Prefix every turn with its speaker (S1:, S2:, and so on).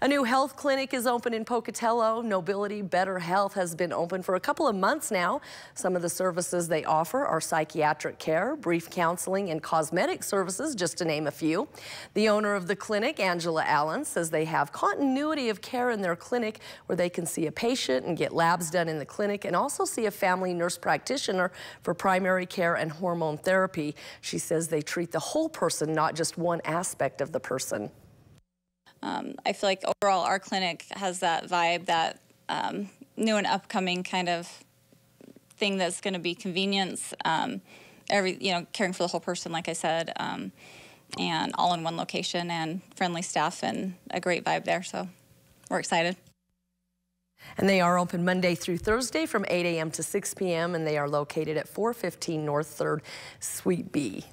S1: A new health clinic is open in Pocatello. Nobility Better Health has been open for a couple of months now. Some of the services they offer are psychiatric care, brief counseling, and cosmetic services, just to name a few. The owner of the clinic, Angela Allen, says they have continuity of care in their clinic where they can see a patient and get labs done in the clinic and also see a family nurse practitioner for primary care and hormone therapy. She says they treat the whole person, not just one aspect of the person.
S2: Um, I feel like overall our clinic has that vibe, that um, new and upcoming kind of thing that's going to be convenience. Um, every you know, caring for the whole person, like I said, um, and all in one location and friendly staff and a great vibe there. So we're excited.
S1: And they are open Monday through Thursday from 8 a.m. to 6 p.m. and they are located at 415 North 3rd Suite B.